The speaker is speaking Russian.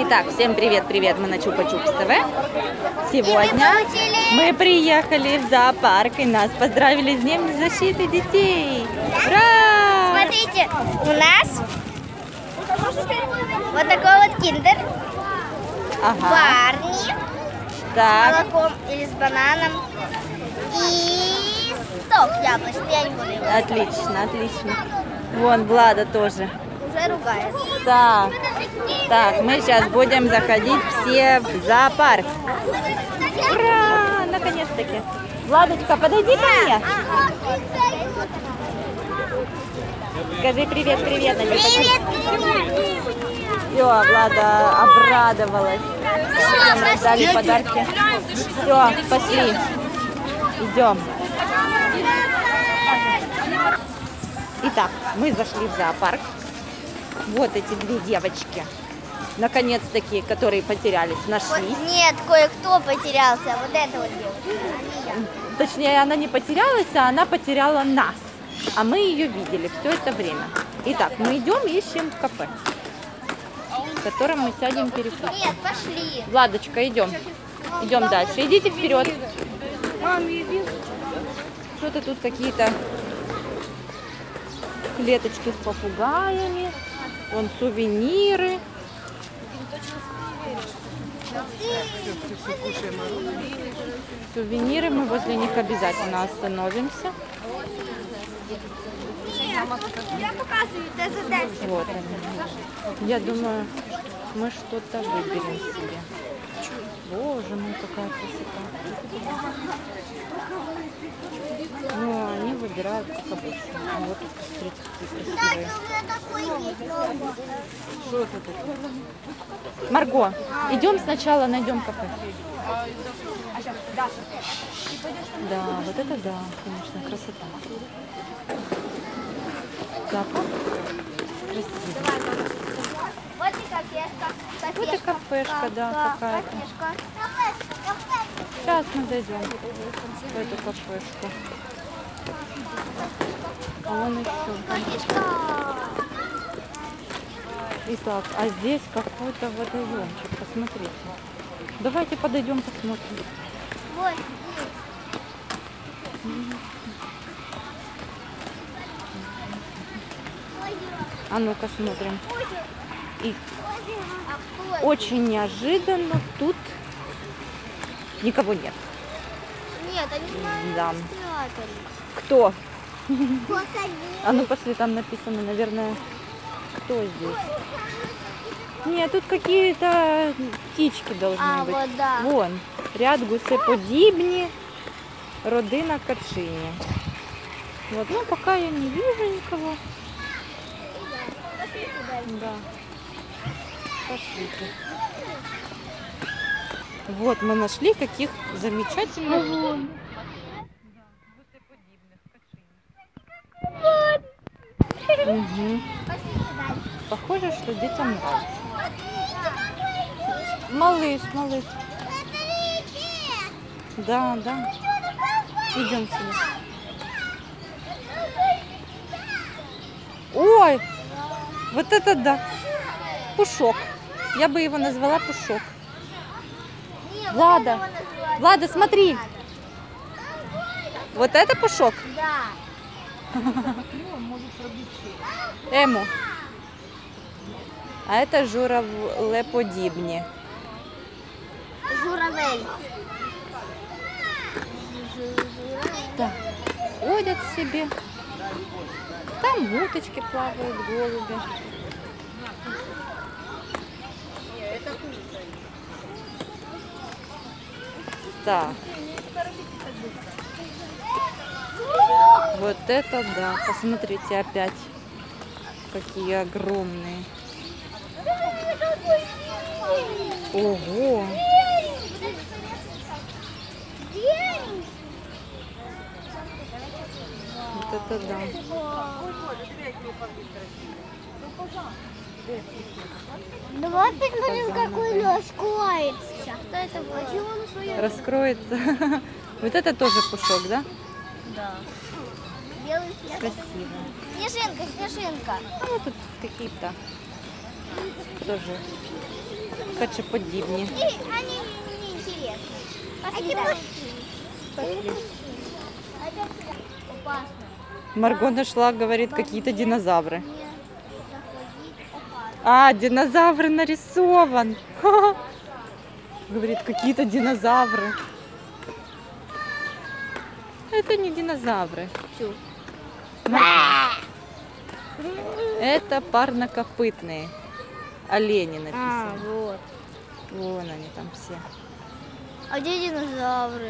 Итак, всем привет-привет, мы на Чупа Чупс ТВ. Сегодня мы приехали в зоопарк и нас поздравили с Днем защиты детей. Ура! Смотрите, у нас вот такой вот киндер, Ага, барни с так, молоком или с бананом и сок яблочный, я не буду его отлично, отлично. Вон Влада тоже. Уже ругается. Так, так, мы сейчас будем заходить все в зоопарк. Ура! Наконец-таки. Владочка, подойди ко мне. Скажи привет, привет. Привет, Все, Влада обрадовалась. Всем раздали подарки. Все, пошли. Идем. Итак, мы зашли в зоопарк. Вот эти две девочки. Наконец-таки, которые потерялись, нашлись. Нет, кое-кто потерялся. Вот это вот девушка, а. Точнее, она не потерялась, а она потеряла нас. А мы ее видели все это время. Итак, мы идем ищем кафе, в котором мы сядем перекусим. Нет, пошли. Владочка, идем. Идем дальше. Идите вперед. Что-то тут какие-то клеточки с попугаями. Вон сувениры. Сувениры, мы возле них обязательно остановимся. Я показываю, ТЗД. Вот они. Я думаю, мы что-то выберем себе. Боже мой, какая красота. Ну, они выбирают как обычно. А вот тут, смотрите, какие красивые. Что это такое? Марго, идем сначала найдем кафе. Да, вот это да, конечно, красота. Запах красивый. Вот и кафешка. Кафешка, да, какая-то. Сейчас мы зайдем в эту кафешку. А вон еще. Итак, а здесь какой-то водоемчик, посмотрите. Давайте подойдем посмотрим. Вот. А ну-ка смотрим. И? очень неожиданно тут никого нет. Нет, они наверное, Да. спрятались. Кто? Крокодил. А ну пошли, там написано, наверное, кто здесь. Нет, тут какие-то птички должны А, быть. вот да. Вон, ряд гусеподібні, родина качині. Вот, ну пока я не вижу никого. Да. Пошлите. Вот мы нашли каких замечательных. Мгм. Похоже, что детям нравится. Малыш, малыш. Да, да. Идем сюда. Ой, вот это да. Пушок. Я бы его назвала Пушок. Не, Влада. вот. Влада, смотри. Вот это Пушок? Да. Ему. А это журавлеподібні. Журавель. Так, ходят себе. Там уточки плавают, голуби. Так. Вот это да. Посмотрите опять. Какие огромные. Ого. Вот это да. Давай посмотрим, какой нос кроется. Что это было? Почему он свое? Раскроется. Вот это тоже пушок, да? Да. Белый снег. Красиво. Снежинка, снежинка. А вот тут какие-то тоже качеподібні. Они неинтересны. Пошли дальше. Пошли. Опасно. Марго нашла, говорит, какие-то динозавры. Нет. А, динозавр нарисован. Говорит, какие-то динозавры. Это не динозавры. Это парнокопытные. Олени написано. вот. Вон они там все. А где динозавры?